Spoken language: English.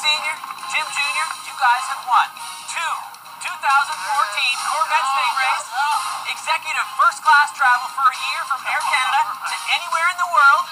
Sr., Jim Jr., you guys have won two 2014 Corvette Stingrays, executive first class travel for a year from Air Canada to anywhere in the world.